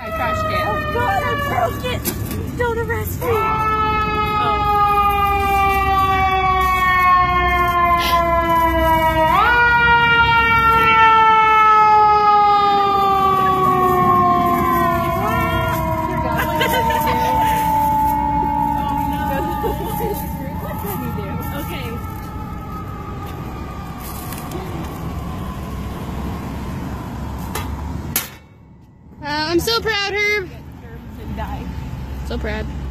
I crashed it. Oh God, I broke it. Uh, I'm so proud, Herb. So proud.